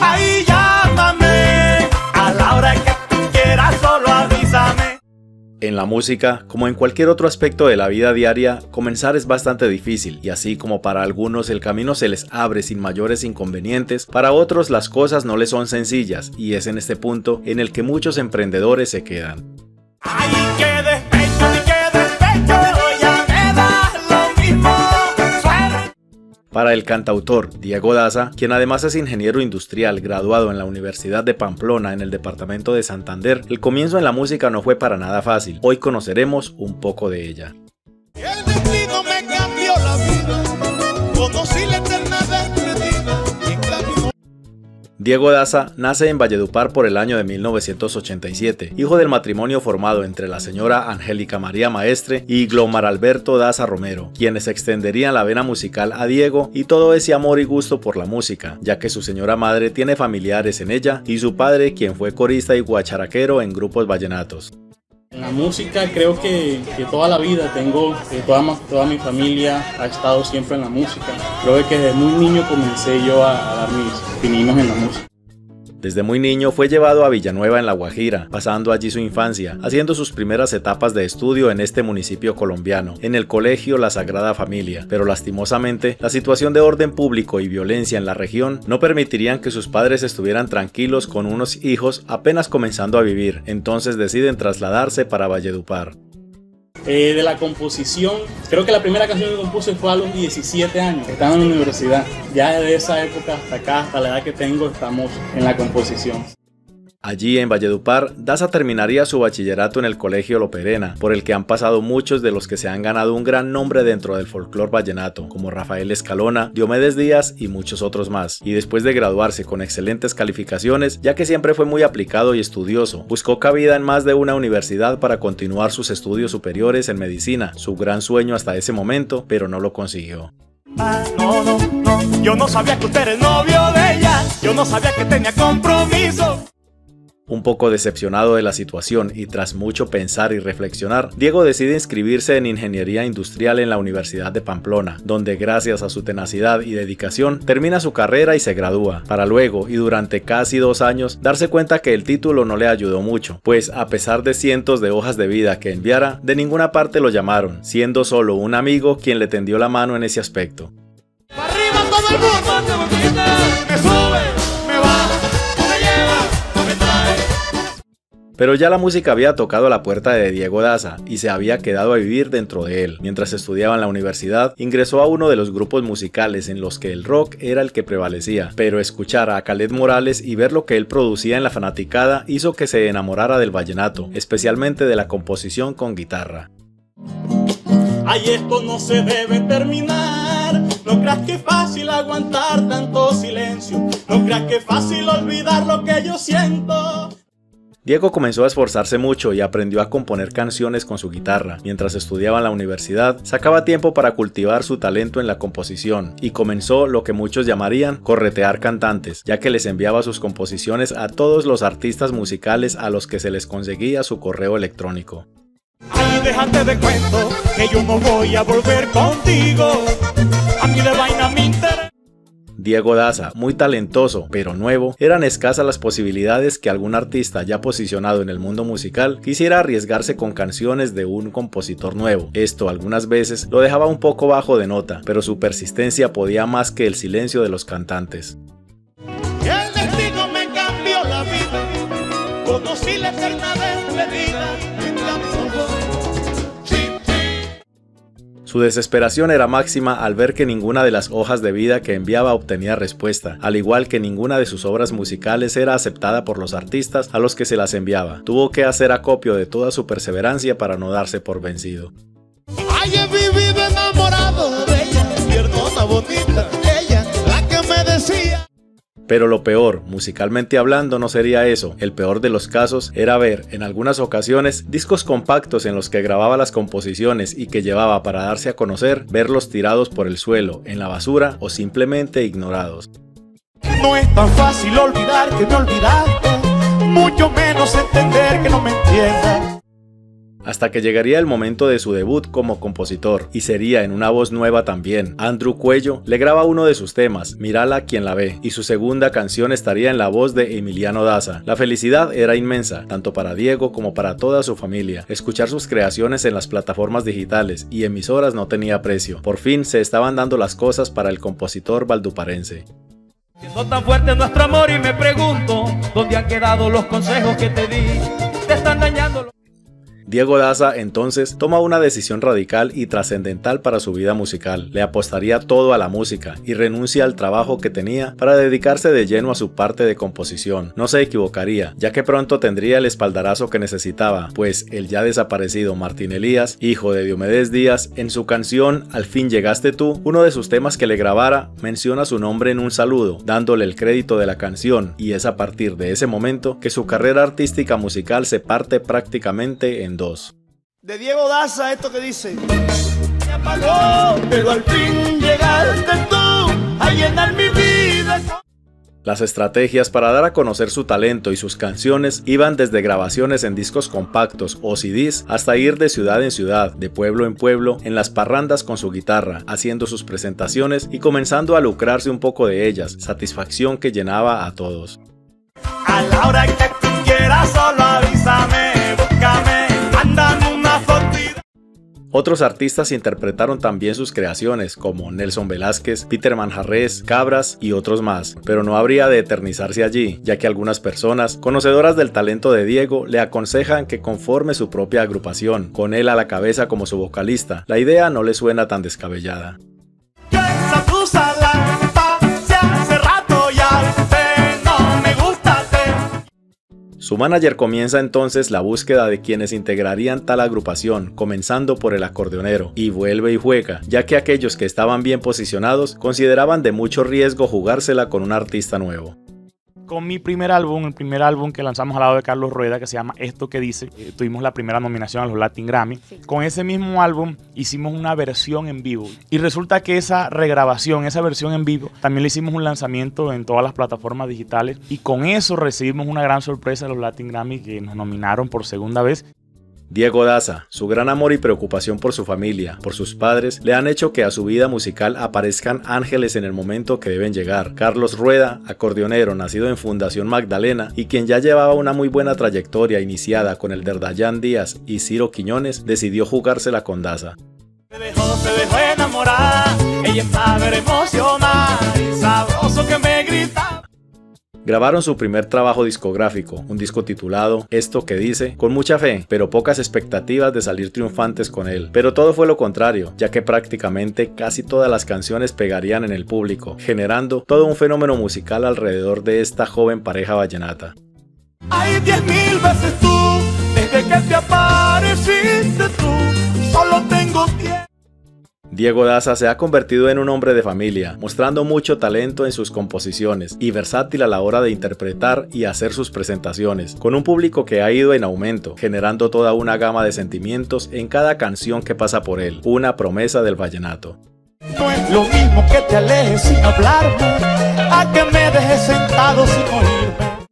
Ay, llámame a la hora que tú quieras, solo avísame. En la música, como en cualquier otro aspecto de la vida diaria, comenzar es bastante difícil y así como para algunos el camino se les abre sin mayores inconvenientes, para otros las cosas no les son sencillas y es en este punto en el que muchos emprendedores se quedan. Para el cantautor Diego Daza, quien además es ingeniero industrial graduado en la Universidad de Pamplona en el departamento de Santander, el comienzo en la música no fue para nada fácil. Hoy conoceremos un poco de ella. Diego Daza nace en Valledupar por el año de 1987, hijo del matrimonio formado entre la señora Angélica María Maestre y Glomar Alberto Daza Romero, quienes extenderían la vena musical a Diego y todo ese amor y gusto por la música, ya que su señora madre tiene familiares en ella y su padre quien fue corista y guacharaquero en grupos vallenatos. En la música creo que, que toda la vida tengo, que toda, toda mi familia ha estado siempre en la música. Creo que desde muy niño comencé yo a, a dar mis pininos en la música. Desde muy niño fue llevado a Villanueva en La Guajira, pasando allí su infancia, haciendo sus primeras etapas de estudio en este municipio colombiano, en el colegio La Sagrada Familia, pero lastimosamente la situación de orden público y violencia en la región no permitirían que sus padres estuvieran tranquilos con unos hijos apenas comenzando a vivir, entonces deciden trasladarse para Valledupar. Eh, de la composición, creo que la primera canción que compuse fue a los 17 años, estaba en la universidad. Ya desde esa época hasta acá, hasta la edad que tengo, estamos en la composición. Allí en Valledupar, Daza terminaría su bachillerato en el Colegio Loperena, por el que han pasado muchos de los que se han ganado un gran nombre dentro del folclor vallenato, como Rafael Escalona, Diomedes Díaz y muchos otros más. Y después de graduarse con excelentes calificaciones, ya que siempre fue muy aplicado y estudioso, buscó cabida en más de una universidad para continuar sus estudios superiores en medicina, su gran sueño hasta ese momento, pero no lo consiguió. Ah, yo no sabía que usted era el novio de ella, yo no sabía que tenía compromiso. Un poco decepcionado de la situación y tras mucho pensar y reflexionar, Diego decide inscribirse en Ingeniería Industrial en la Universidad de Pamplona, donde gracias a su tenacidad y dedicación termina su carrera y se gradúa, para luego y durante casi dos años darse cuenta que el título no le ayudó mucho, pues a pesar de cientos de hojas de vida que enviara, de ninguna parte lo llamaron, siendo solo un amigo quien le tendió la mano en ese aspecto. arriba el. Pero ya la música había tocado la puerta de Diego Daza y se había quedado a vivir dentro de él. Mientras estudiaba en la universidad, ingresó a uno de los grupos musicales en los que el rock era el que prevalecía, pero escuchar a Khaled Morales y ver lo que él producía en la fanaticada hizo que se enamorara del vallenato, especialmente de la composición con guitarra. Ay, esto no se debe terminar. No creas que es fácil aguantar tanto silencio. No creas que es fácil olvidar lo que yo siento. Diego comenzó a esforzarse mucho y aprendió a componer canciones con su guitarra. Mientras estudiaba en la universidad, sacaba tiempo para cultivar su talento en la composición y comenzó lo que muchos llamarían corretear cantantes, ya que les enviaba sus composiciones a todos los artistas musicales a los que se les conseguía su correo electrónico. Ay, de cuento, que yo no voy a volver contigo. Diego Daza, muy talentoso pero nuevo, eran escasas las posibilidades que algún artista ya posicionado en el mundo musical quisiera arriesgarse con canciones de un compositor nuevo. Esto algunas veces lo dejaba un poco bajo de nota, pero su persistencia podía más que el silencio de los cantantes. Su desesperación era máxima al ver que ninguna de las hojas de vida que enviaba obtenía respuesta, al igual que ninguna de sus obras musicales era aceptada por los artistas a los que se las enviaba. Tuvo que hacer acopio de toda su perseverancia para no darse por vencido. Vivido enamorado. Pero lo peor, musicalmente hablando, no sería eso. El peor de los casos era ver, en algunas ocasiones, discos compactos en los que grababa las composiciones y que llevaba para darse a conocer, verlos tirados por el suelo, en la basura o simplemente ignorados. No es tan fácil olvidar que me olvidaste, mucho menos entender que no me entiendas. Hasta que llegaría el momento de su debut como compositor, y sería en una voz nueva también. Andrew Cuello le graba uno de sus temas, Mirala quien la ve, y su segunda canción estaría en la voz de Emiliano Daza. La felicidad era inmensa, tanto para Diego como para toda su familia. Escuchar sus creaciones en las plataformas digitales y emisoras no tenía precio. Por fin se estaban dando las cosas para el compositor valduparense. Siendo tan fuerte nuestro amor y me pregunto, ¿dónde han quedado los consejos que te di? Te están dañando. Diego Daza entonces toma una decisión radical y trascendental para su vida musical. Le apostaría todo a la música y renuncia al trabajo que tenía para dedicarse de lleno a su parte de composición. No se equivocaría, ya que pronto tendría el espaldarazo que necesitaba, pues el ya desaparecido Martín Elías, hijo de Diomedes Díaz, en su canción Al fin llegaste tú, uno de sus temas que le grabara, menciona su nombre en un saludo, dándole el crédito de la canción, y es a partir de ese momento que su carrera artística musical se parte prácticamente en de Diego Daza, esto que dice. Me apagó, pero al fin llegaste tú a llenar mi vida. Las estrategias para dar a conocer su talento y sus canciones iban desde grabaciones en discos compactos o CDs hasta ir de ciudad en ciudad, de pueblo en pueblo, en las parrandas con su guitarra, haciendo sus presentaciones y comenzando a lucrarse un poco de ellas, satisfacción que llenaba a todos. A la hora que tú quieras, solo Otros artistas interpretaron también sus creaciones, como Nelson Velázquez, Peter Manjarres, Cabras y otros más, pero no habría de eternizarse allí, ya que algunas personas, conocedoras del talento de Diego, le aconsejan que conforme su propia agrupación, con él a la cabeza como su vocalista. La idea no le suena tan descabellada. Su manager comienza entonces la búsqueda de quienes integrarían tal agrupación, comenzando por el acordeonero, y vuelve y juega, ya que aquellos que estaban bien posicionados consideraban de mucho riesgo jugársela con un artista nuevo con mi primer álbum, el primer álbum que lanzamos al lado de Carlos Rueda, que se llama Esto que dice, eh, tuvimos la primera nominación a los Latin Grammy. Con ese mismo álbum hicimos una versión en vivo. Y resulta que esa regrabación, esa versión en vivo, también le hicimos un lanzamiento en todas las plataformas digitales. Y con eso recibimos una gran sorpresa de los Latin Grammy que nos nominaron por segunda vez. Diego Daza, su gran amor y preocupación por su familia, por sus padres, le han hecho que a su vida musical aparezcan ángeles en el momento que deben llegar. Carlos Rueda, acordeonero nacido en Fundación Magdalena y quien ya llevaba una muy buena trayectoria iniciada con el Derdayán Díaz y Ciro Quiñones, decidió jugársela con Daza. Se dejó, se dejó enamorar, ella sabroso que me. Grabaron su primer trabajo discográfico, un disco titulado Esto que dice, con mucha fe, pero pocas expectativas de salir triunfantes con él. Pero todo fue lo contrario, ya que prácticamente casi todas las canciones pegarían en el público, generando todo un fenómeno musical alrededor de esta joven pareja vallenata. Hay veces tú, desde que te apareciste tú, solo tengo. Diego Daza se ha convertido en un hombre de familia, mostrando mucho talento en sus composiciones y versátil a la hora de interpretar y hacer sus presentaciones, con un público que ha ido en aumento, generando toda una gama de sentimientos en cada canción que pasa por él, una promesa del vallenato. No es lo mismo que te alejes sin hablarme, a que me dejes sentado sin oírme.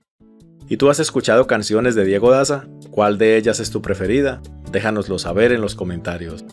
¿Y tú has escuchado canciones de Diego Daza? ¿Cuál de ellas es tu preferida? Déjanoslo saber en los comentarios.